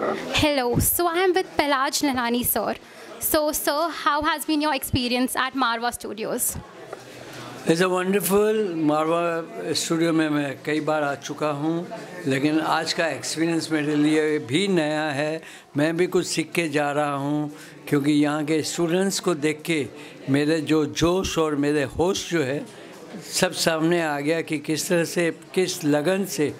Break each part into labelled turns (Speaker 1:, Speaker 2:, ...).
Speaker 1: Hello, so I am with Pelaj Lanani sir. So sir, how has been your experience at Marwa Studios?
Speaker 2: Is a wonderful Marwa studio में मैं कई बार आ चुका हूँ लेकिन आज का एक्सपीरियंस मेरे लिए भी नया है मैं भी कुछ सीख के जा रहा हूँ क्योंकि यहाँ के स्टूडेंट्स को देख के मेरे जो जोश और मेरे होश जो है सब सामने आ गया कि किस तरह से, किस लगन से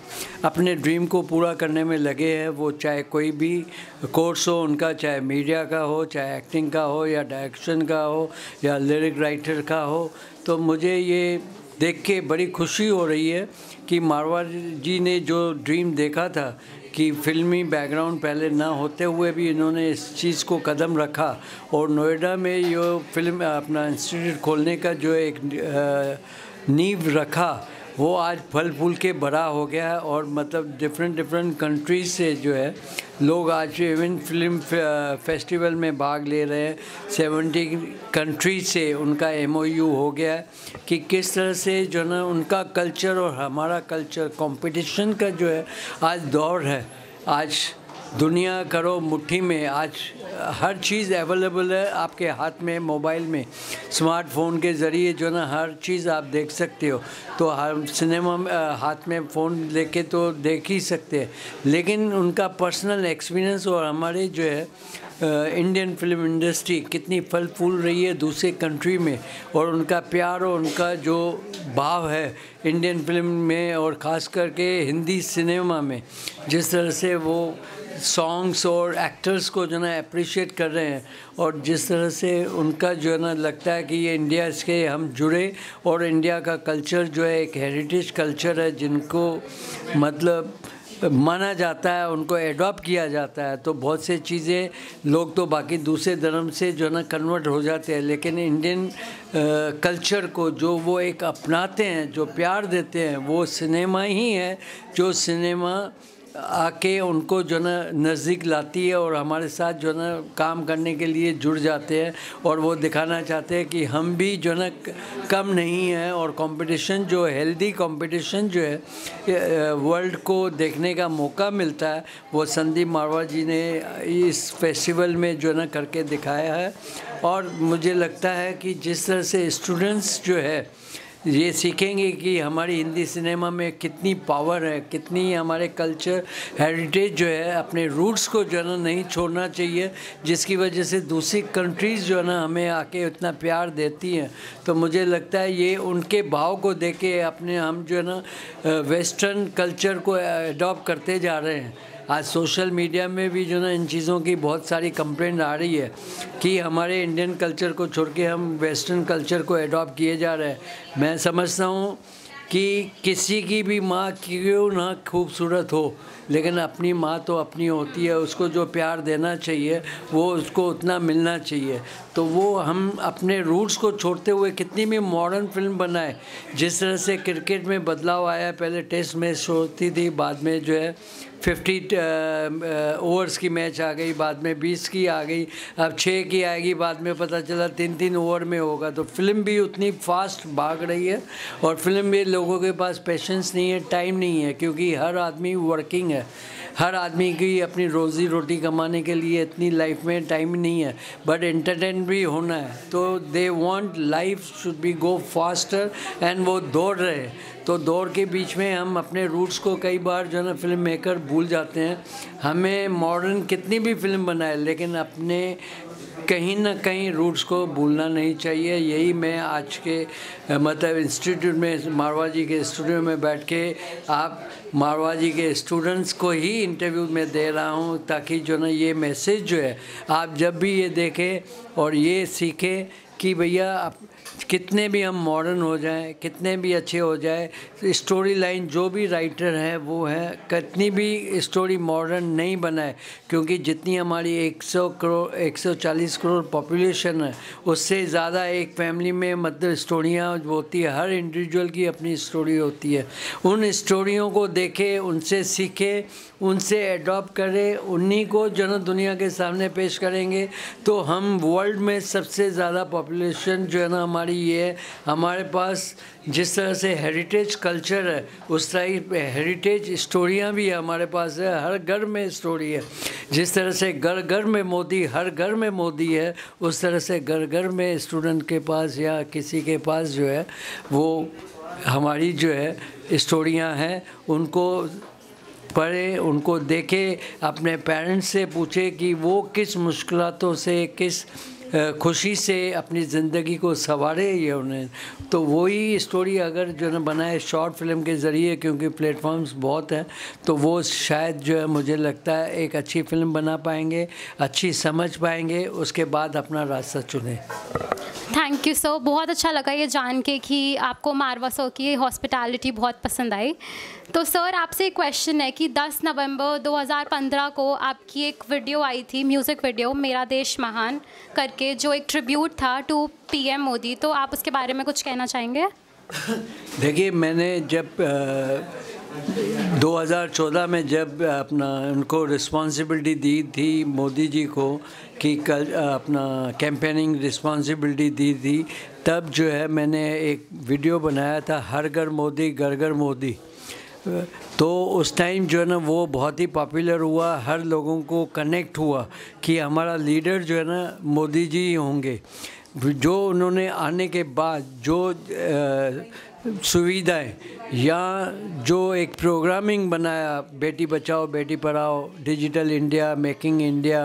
Speaker 2: अपने ड्रीम को पूरा करने में लगे हैं वो, चाहे कोई भी कोर्स हो उनका, चाहे मीडिया का हो, चाहे एक्टिंग का हो या डायरेक्शन का हो या लिरिक राइटर का हो तो मुझे ये देख के बड़ी खुशी हो रही है कि मारवाड़ जी ने जो ड्रीम देखा था कि फिल्मी बैकग्राउंड पहले ना होते हुए भी इन्होंने इस चीज़ को कदम रखा। और नोएडा में ये फ़िल्म अपना इंस्टीट्यूट खोलने का जो एक नींव रखा वो आज फल फूल के बड़ा हो गया है और मतलब डिफरेंट डिफरेंट कंट्रीज़ से जो है, लोग आज इवन फ़िल्म फेस्टिवल में भाग ले रहे हैं। सेवेंटी कंट्रीज़ से उनका एमओयू हो गया है कि किस तरह से जो ना, उनका कल्चर और हमारा कल्चर कंपटीशन का जो है आज दौर है। आज दुनिया करो मुट्ठी में। आज हर चीज़ अवेलेबल है आपके हाथ में मोबाइल में। स्मार्टफ़ोन के ज़रिए जो ना, हर चीज़ आप देख सकते हो। तो हर सिनेमा हाथ में फ़ोन लेके तो देख ही सकते हैं। लेकिन उनका पर्सनल एक्सपीरियंस और हमारे जो है इंडियन फ़िल्म इंडस्ट्री कितनी फल फूल रही है दूसरे कंट्री में और उनका प्यार और उनका जो भाव है इंडियन फ़िल्म में और ख़ास करके हिंदी सिनेमा में, जिस तरह से वो सॉन्ग्स और एक्टर्स को जो ना अप्रिशिएट कर रहे हैं और जिस तरह से उनका जो है ना लगता है कि ये इंडिया से हम जुड़े और इंडिया का कल्चर जो है एक हेरिटेज कल्चर है जिनको मतलब माना जाता है, उनको एडॉप्ट किया जाता है तो बहुत से चीज़ें, लोग तो बाकी दूसरे धर्म से जो है ना कन्वर्ट हो जाते हैं, लेकिन इंडियन कल्चर को जो वो एक अपनाते हैं, जो प्यार देते हैं, वो सिनेमा ही है, जो सिनेमा आके उनको जो ना नज़दीक लाती है और हमारे साथ जो ना काम करने के लिए जुड़ जाते हैं और वो दिखाना चाहते हैं कि हम भी जो ना कम नहीं हैं और कंपटीशन जो हेल्दी कंपटीशन जो है वर्ल्ड को देखने का मौका मिलता है। वो संदीप मारवा जी ने इस फेस्टिवल में जो ना करके दिखाया है। और मुझे लगता है कि जिस तरह से स्टूडेंट्स जो है ये सीखेंगे कि हमारी हिंदी सिनेमा में कितनी पावर है, कितनी हमारे कल्चर हेरिटेज जो है, अपने रूट्स को जो है ना नहीं छोड़ना चाहिए, जिसकी वजह से दूसरी कंट्रीज़ जो है ना हमें आके इतना प्यार देती हैं। तो मुझे लगता है ये उनके भाव को देख के अपने हम जो है ना वेस्टर्न कल्चर को अडॉप्ट करते जा रहे हैं। आज सोशल मीडिया में भी जो ना, इन चीज़ों की बहुत सारी कंप्लेंट आ रही है कि हमारे इंडियन कल्चर को छोड़ के हम वेस्टर्न कल्चर को एडॉप्ट किए जा रहे हैं। मैं समझता हूँ कि किसी की भी माँ क्यों ना खूबसूरत हो? लेकिन अपनी माँ तो अपनी होती है, उसको जो प्यार देना चाहिए, वो उसको उतना मिलना चाहिए। तो वो हम अपने रूट्स को छोड़ते हुए कितनी भी मॉडर्न फ़िल्म बनाए, जिस तरह से क्रिकेट में बदलाव आया, पहले टेस्ट मैच होती थी, बाद में जो है फिफ्टी ओवर्स की मैच आ गई, बाद में बीस की आ गई, अब छः की आएगी, बाद में पता चला तीन तीन ओवर में होगा। तो फ़िल्म भी उतनी फास्ट भाग रही है और फ़िल्म भी लोगों के पास पेशेंस नहीं है टाइम नहीं है, क्योंकि हर आदमी वर्किंग है। हर आदमी की अपनी रोज़ी रोटी कमाने के लिए इतनी लाइफ में टाइम नहीं है बट एंटरटेन भी होना है। तो they want life should be go faster and वो दौड़ रहे तो दौड़ के बीच में हम अपने रूट्स को कई बार जो है ना फ़िल्म मेकर भूल जाते हैं। हमें मॉडर्न कितनी भी फ़िल्म बनाए, लेकिन अपने कहीं ना कहीं रूट्स को भूलना नहीं चाहिए। यही मैं आज के मतलब इंस्टीट्यूट में मारवा जी के स्टूडियो में बैठ के आप मारवा जी के स्टूडेंट्स को ही इंटरव्यू में दे रहा हूँ ताकि जो ना ये मैसेज जो है, आप जब भी ये देखें और ये सीखें कि भैया, आप कितने भी हम मॉडर्न हो जाएँ, कितने भी अच्छे हो जाए स्टोरी लाइन जो भी राइटर है, वो है, कितनी भी स्टोरी मॉडर्न नहीं बनाए, क्योंकि जितनी हमारी 100 करोड़ 140 करोड़ पॉपुलेशन है, उससे ज़्यादा एक फैमिली में मतलब स्टोरियाँ होती है, हर इंडिविजुअल की अपनी स्टोरी होती है। उन स्टोरियों को देखे, उनसे सीखे, उनसे एडॉप्ट करें, उन्हीं को जन दुनिया के सामने पेश करेंगे तो हम वर्ल्ड में सबसे ज़्यादा पॉपुलेशन जो है ना, हमारी ये है हमारे पास जिस तरह से हेरिटेज कल्चर है, उस तरह हेरिटेज स्टोरियाँ भी है हमारे पास है। हर घर में स्टोरी है। जिस तरह से घर घर में मोदी, हर घर में मोदी है, उस तरह से घर घर में स्टूडेंट के पास या किसी के पास जो है, वो हमारी जो है स्टोरियाँ हैं। उनको पढ़े, उनको देखे, अपने पेरेंट्स से पूछे कि वो किस मुश्किलों से, किस खुशी से अपनी ज़िंदगी को संवारे ये उन्हें। तो वही स्टोरी अगर जो है बनाए शॉर्ट फ़िल्म के ज़रिए, क्योंकि प्लेटफॉर्म्स बहुत हैं तो वो शायद जो है मुझे लगता है एक अच्छी फ़िल्म बना पाएँगे, अच्छी समझ पाएँगे, उसके बाद अपना रास्ता चुने।
Speaker 1: थैंक यू सर बहुत अच्छा लगा ये जान के कि आपको मारवा सर की हॉस्पिटैलिटी बहुत पसंद आई। तो सर आपसे एक क्वेश्चन है कि 10 नवंबर 2015 को आपकी एक वीडियो आई थी म्यूज़िक वीडियो मेरा देश महान करके जो एक ट्रिब्यूट था टू पीएम मोदी। तो आप उसके बारे में कुछ कहना चाहेंगे?
Speaker 2: देखिए मैंने जब आ, 2014 में जब अपना उनको रिस्पॉन्सिबिलिटी दी थी मोदी जी को कि कल अपना कैंपेनिंग रिस्पॉन्सिबिलिटी दी थी तब जो है मैंने एक वीडियो बनाया था हर घर मोदी घर घर मोदी। तो उस टाइम जो है ना, वो बहुत ही पॉपुलर हुआ, हर लोगों को कनेक्ट हुआ कि हमारा लीडर जो है ना, मोदी जी होंगे। जो उन्होंने आने के बाद जो सुविधाएँ या जो एक प्रोग्रामिंग बनाया, Beti Bachao, Beti Padhao digital India making India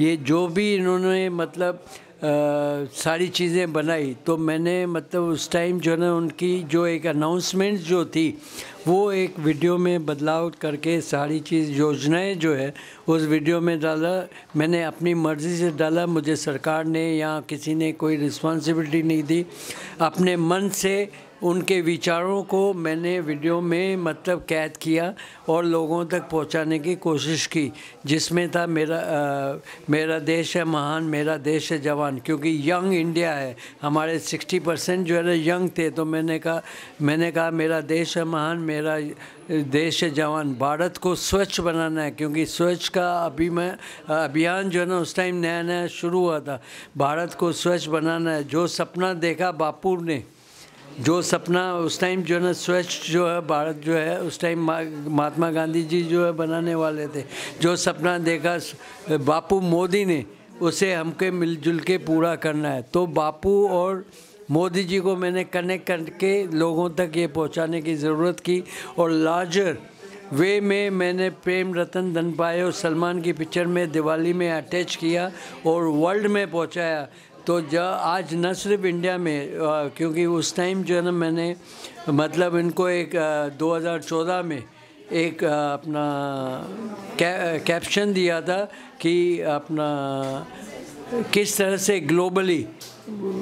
Speaker 2: ये जो भी इन्होंने मतलब सारी चीज़ें बनाई। तो मैंने मतलब उस टाइम जो है ना, उनकी जो एक अनाउंसमेंट जो थी, वो एक वीडियो में बदलाव करके सारी चीज़ योजनाएँ जो है, उस वीडियो में डाला। मैंने अपनी मर्ज़ी से डाला। मुझे सरकार ने या किसी ने कोई रिस्पॉन्सिबिलिटी नहीं दी। अपने मन से उनके विचारों को मैंने वीडियो में मतलब कैद किया और लोगों तक पहुँचाने की कोशिश की जिसमें था मेरा आ, मेरा देश है महान मेरा देश है जवान क्योंकि यंग इंडिया है। हमारे 60 परसेंट जो है ना यंग थे तो मैंने कहा मैंने कहा मेरा देश है महान मेरा देश है जवान भारत को स्वच्छ बनाना है क्योंकि स्वच्छ का अभी मैं अभियान जो है ना उस टाइम नया नया शुरू हुआ था। भारत को स्वच्छ बनाना है जो सपना देखा बापू ने। जो सपना उस टाइम जो है ना, स्वच्छ जो है, भारत जो है, उस टाइम महात्मा गांधी जी जो है बनाने वाले थे। जो सपना देखा, बापू मोदी ने, उसे हमके मिलजुल के पूरा करना है। तो बापू और मोदी जी को मैंने कनेक्ट करके लोगों तक ये पहुँचाने की ज़रूरत की और लार्जर वे में मैंने प्रेम रतन धन पाए और सलमान की पिक्चर में दिवाली में अटैच किया और वर्ल्ड में पहुँचाया। तो ज आज न सिर्फ़ इंडिया में क्योंकि उस टाइम जो है ना मैंने मतलब इनको एक आ, 2014 में एक अपना कै, कैप्शन दिया था कि अपना किस तरह से ग्लोबली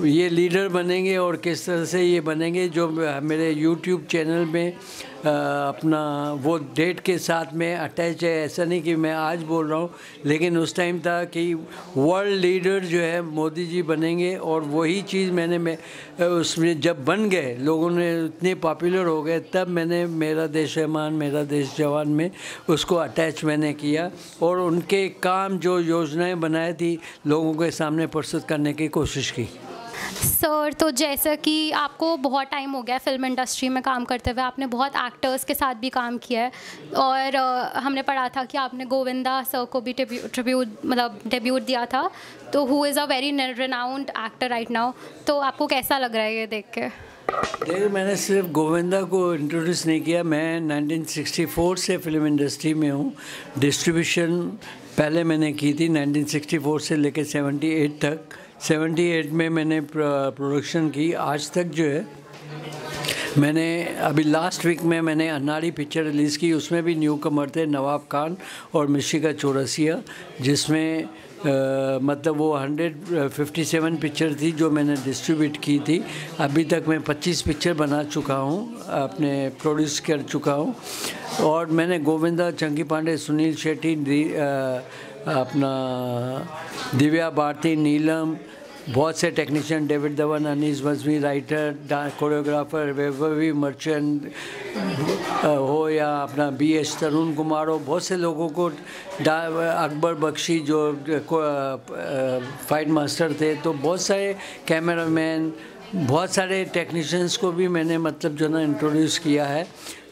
Speaker 2: ये लीडर बनेंगे और किस तरह से ये बनेंगे जो मेरे यूट्यूब चैनल में आ, अपना वो डेट के साथ में अटैच है ऐसा नहीं कि मैं आज बोल रहा हूँ लेकिन उस टाइम था कि वर्ल्ड लीडर जो है मोदी जी बनेंगे और वही चीज़ मैंने मैं उसमें जब बन गए लोगों ने इतने पॉपुलर हो गए तब मैंने मेरा देश मान मेरा देश जवान में उसको अटैच मैंने किया और उनके काम जो योजनाएँ बनाई थी लोगों के सामने प्रस्तुत करने की कोशिश की।
Speaker 1: सर तो जैसा कि आपको बहुत टाइम हो गया फ़िल्म इंडस्ट्री में काम करते हुए, आपने बहुत एक्टर्स के साथ भी काम किया है। और हमने पढ़ा था कि आपने गोविंदा सर को भी ट्रिब्यूट मतलब डेब्यूट दिया था। तो who is a very renowned actor right now तो आपको कैसा लग रहा है ये देख के?
Speaker 2: देखिए, मैंने सिर्फ़ गोविंदा को इंट्रोड्यूस नहीं किया। मैं 1964 से फ़िल्म इंडस्ट्री में हूँ। डिस्ट्रीब्यूशन पहले मैंने की थी 1964 से लेकर 78 तक। 78 में मैंने प्रोडक्शन की। आज तक जो है मैंने अभी लास्ट वीक में मैंने अनाड़ी पिक्चर रिलीज़ की। उसमें भी न्यू कमर थे नवाब खान और मिशिका चौरसिया जिसमें आ, मतलब वो 157 पिक्चर थी जो मैंने डिस्ट्रीब्यूट की थी। अभी तक मैं 25 पिक्चर बना चुका हूँ अपने प्रोड्यूस कर चुका हूँ। और मैंने गोविंदा चंकी पांडे सुनील शेट्टी अपना दिव्या भारती, नीलम, बहुत से technician David Dhawan Anees Bazmee writer choreographer Vaibhavi Merchant हो या अपना बी एस तरुण कुमार हो, बहुत से लोगों को अकबर बख्शी जो फाइट मास्टर थे तो बहुत सारे कैमरामैन बहुत सारे टेक्नीशियंस को भी मैंने मतलब जो ना इंट्रोड्यूस किया है।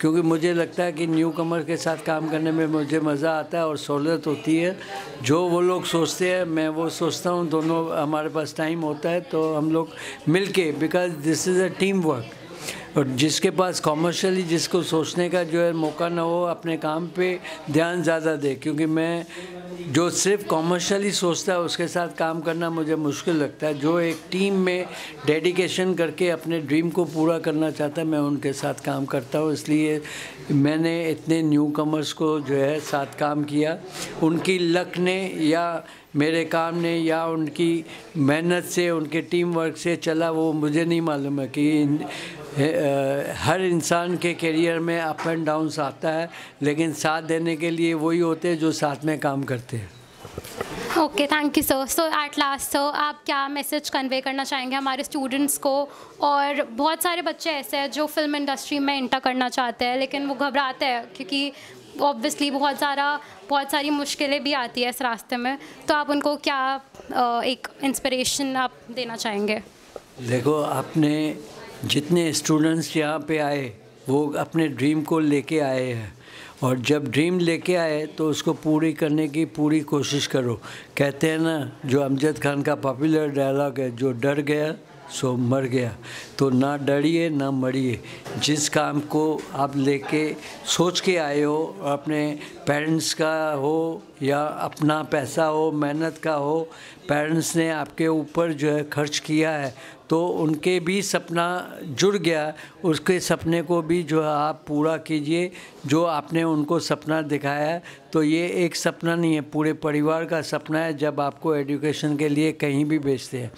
Speaker 2: क्योंकि मुझे लगता है कि न्यू कमर के साथ काम करने में मुझे मज़ा आता है और सहूलत होती है। जो वो लोग सोचते हैं, मैं वो सोचता हूँ, दोनों हमारे पास टाइम होता है तो हम लोग मिल के because this is a team work और जिसके पास कॉमर्शियली जिसको सोचने का जो है मौका ना हो, अपने काम पे ध्यान ज़्यादा दे, क्योंकि मैं जो सिर्फ़ कॉमर्शियली सोचता है, उसके साथ काम करना मुझे मुश्किल लगता है। जो एक टीम में डेडिकेशन करके अपने ड्रीम को पूरा करना चाहता है, मैं उनके साथ काम करता हूँ। इसलिए मैंने इतने न्यू कमर्स को जो है साथ काम किया। उनकी लक ने या मेरे काम ने या उनकी मेहनत से, उनके टीम वर्क से चला, वो मुझे नहीं मालूम है कि हर इंसान के करियर में अप एंड डाउन्स आता है लेकिन साथ देने के लिए वही होते हैं जो साथ में काम करते हैं।
Speaker 1: Okay thank you sir so at last sir आप क्या मैसेज कन्वे करना चाहेंगे हमारे स्टूडेंट्स को? और बहुत सारे बच्चे ऐसे हैं जो फ़िल्म इंडस्ट्री में इंटर करना चाहते हैं लेकिन वो घबराते हैं क्योंकि ऑब्वियसली बहुत सारा बहुत सारी मुश्किलें भी आती है इस रास्ते में। तो आप उनको क्या एक इंस्पिरेशन आप देना चाहेंगे?
Speaker 2: देखो आपने जितने स्टूडेंट्स यहाँ पे आए, वो अपने ड्रीम को लेके आए हैं। और जब ड्रीम लेके आए तो उसको पूरी करने की पूरी कोशिश करो। कहते हैं ना, जो अमजद खान का पॉपुलर डायलॉग है, जो डर गया, सो मर गया। तो ना डरिए, ना मरिए। जिस काम को आप लेके, सोच के आए हो, अपने पेरेंट्स का हो, या अपना पैसा हो, मेहनत का हो पेरेंट्स ने आपके ऊपर जो है खर्च किया है तो उनके भी सपना जुड़ गया। उसके सपने को भी जो है आप पूरा कीजिए। जो आपने उनको सपना दिखाया तो ये एक सपना नहीं है, पूरे परिवार का सपना है जब आपको एजुकेशन के लिए कहीं भी भेजते हैं।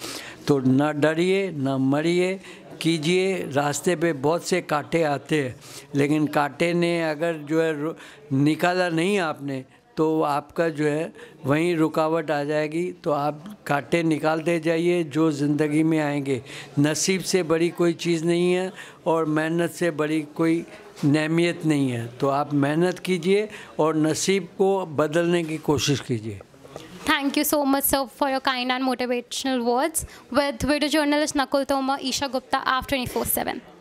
Speaker 2: तो ना डरिए, ना मरिए, कीजिए। रास्ते पे बहुत से कांटे आते हैं, लेकिन कांटे ने अगर जो है निकाला नहीं आपने तो आपका जो है वहीं रुकावट आ जाएगी तो आप कांटे निकालते जाइए जो ज़िंदगी में आएँगे नसीब से बड़ी कोई चीज़ नहीं है और मेहनत से बड़ी कोई नहमियत नहीं है तो आप मेहनत कीजिए और नसीब को बदलने की कोशिश कीजिए
Speaker 1: Thank you so much, sir, for your kind and motivational words. With video journalist Nakul Toma, Isha Gupta, AF 24 7.